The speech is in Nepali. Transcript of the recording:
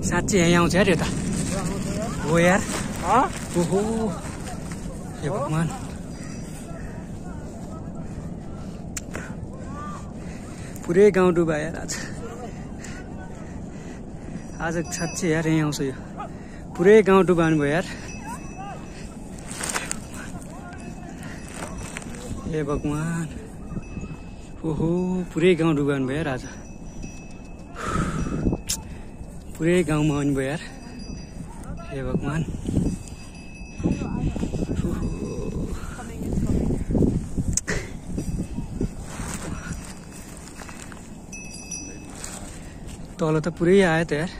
साँच्ची यहीँ आउँछ यार यो त। हो यार। ओहो। हे भगवान्। पुरै गाउँ डुबा यार आज। आज साँच्ची यार यहीँ आउँछ यो। पुरै गाउँ डुबाउनु भयो यार। हे भगवान्। ओहो पुरै गाउँ डुबाउनु भयो यार आज। पुरै गाउँमा आउनु भयो यार। हे भगवान्। तल त पुरै आयो त यार।